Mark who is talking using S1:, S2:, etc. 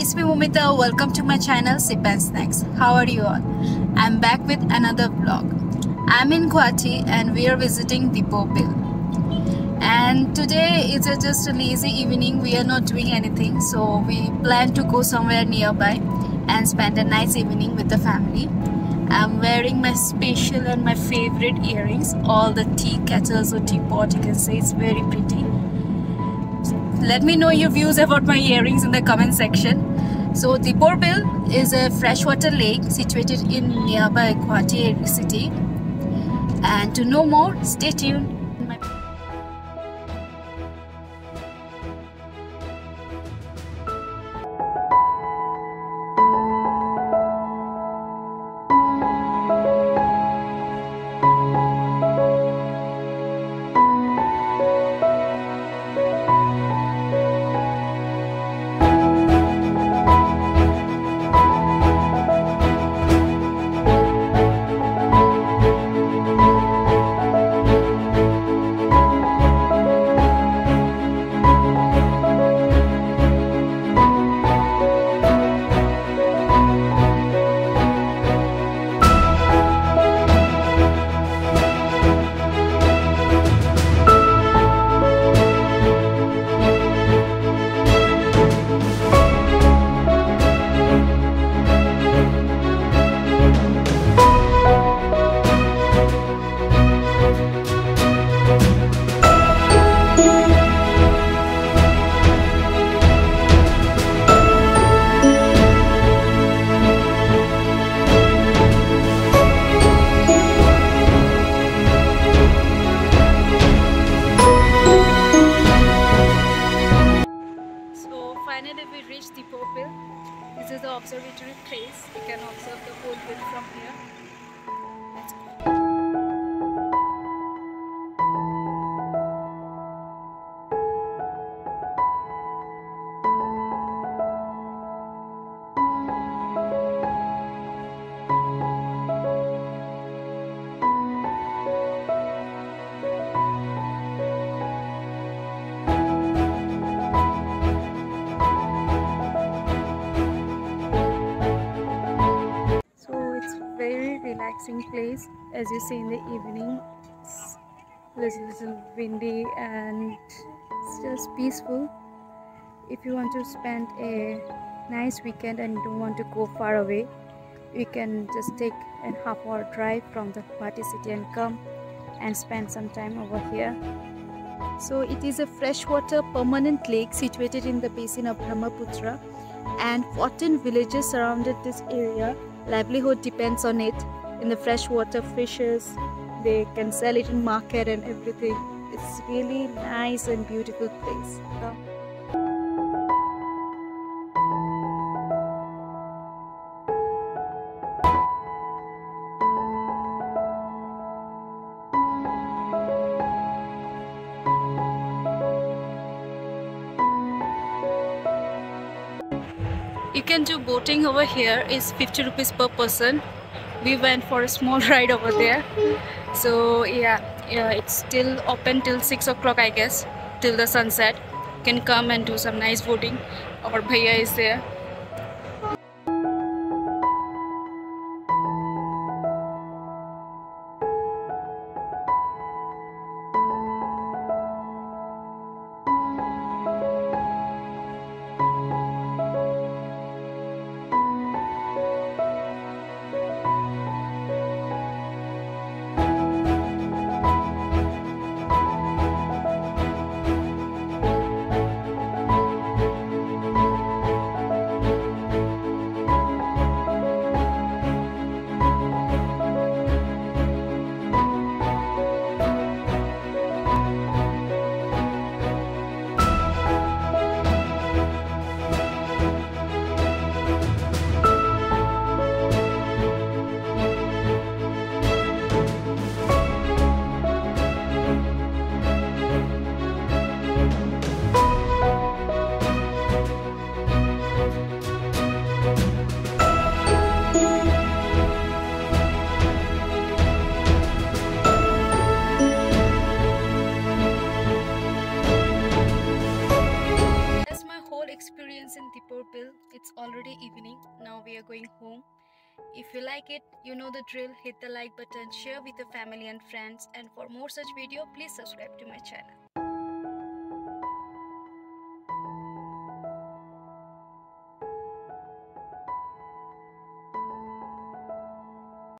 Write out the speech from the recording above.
S1: it's me Momita. Welcome to my channel Sip and Snacks. How are you all? I'm back with another vlog. I'm in Guwahati and we are visiting Deepor Beel. And today is just a lazy evening. We are not doing anything, so we plan to go somewhere nearby and spend a nice evening with the family. I'm wearing my special and my favorite earrings, all the tea kettles or teapot. You can say it's very pretty let me know your views about my earrings in the comment section. So Deepor Beel is a freshwater lake situated in nearby Guwahati city. And to know more, stay tuned. Observatory place. We can observe the whole bit from here. Relaxing place as you see in the evening. It's little little windy and it's just peaceful. If you want to spend a nice weekend and don't want to go far away, you can just take a half hour drive from the party city and come and spend some time over here. So it is a freshwater permanent lake situated in the basin of Brahmaputra and 14 villages surrounded this area. Livelihood depends on it. In the freshwater fishes, they can sell it in market and everything. It's really nice and beautiful place. You can do boating over here is 50 rupees per person. We went for a small ride over there. So yeah, yeah, it's still open till 6 o'clock I guess, till the sunset. Can come and do some nice boating. Our bhaiya is there. experience in Deepor Beel. It's already evening. Now we are going home. If you like it, you know the drill. Hit the like button, share with your family and friends. And for more such video, please subscribe to my channel.